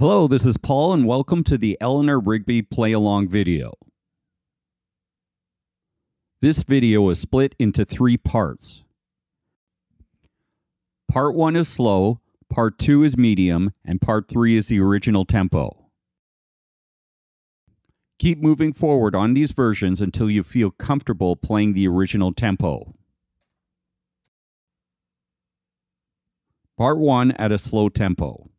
Hello, this is Paul, and welcome to the Eleanor Rigby Play Along video. This video is split into three parts. Part 1 is slow, Part 2 is medium, and Part 3 is the original tempo. Keep moving forward on these versions until you feel comfortable playing the original tempo. Part 1 at a slow tempo.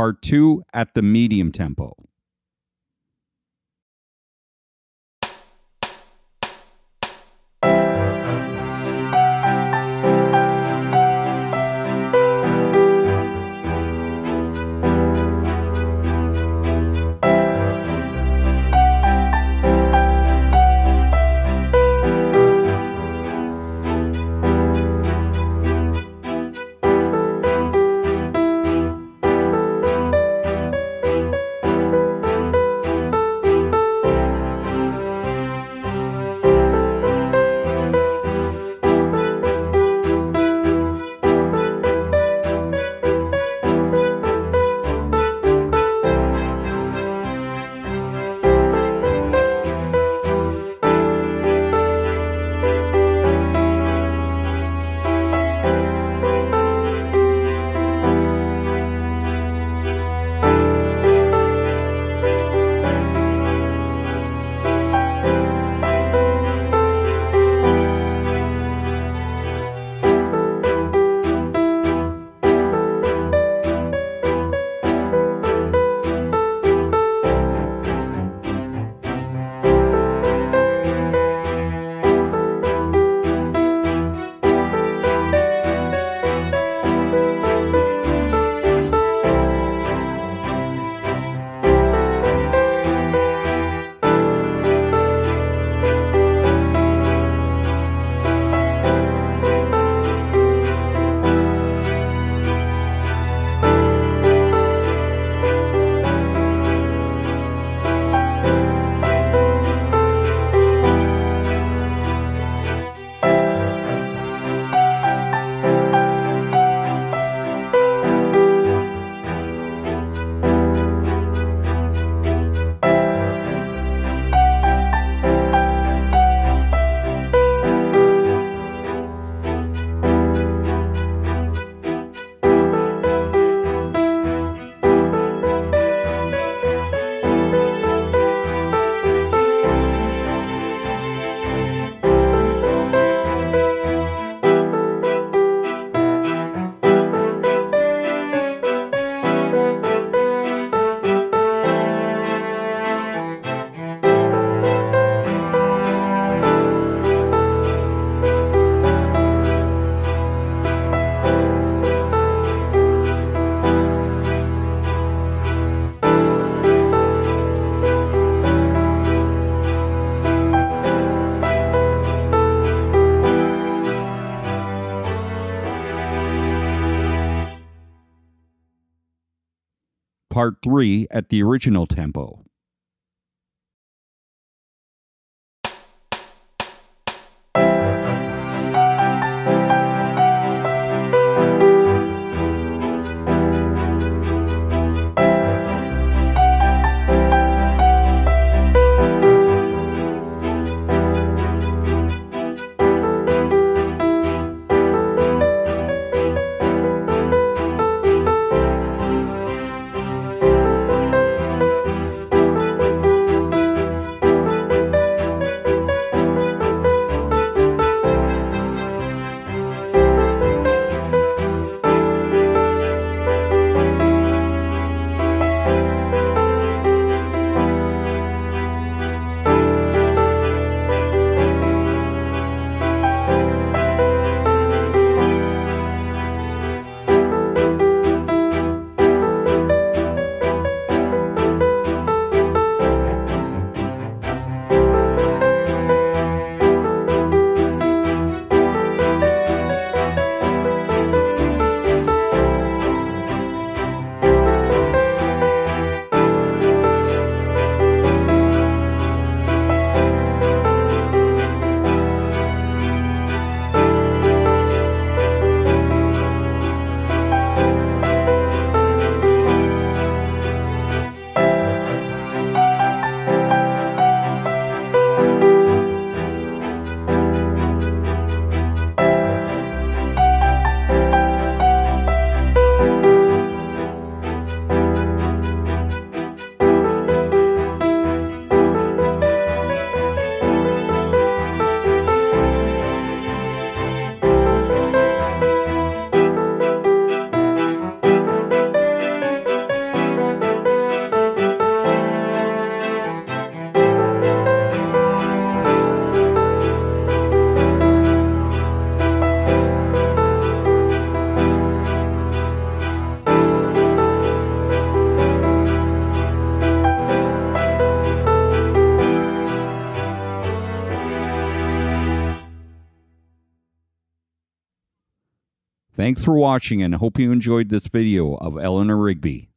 Part 2 at the medium tempo. Part 3 at the original tempo. Thanks for watching and hope you enjoyed this video of Eleanor Rigby.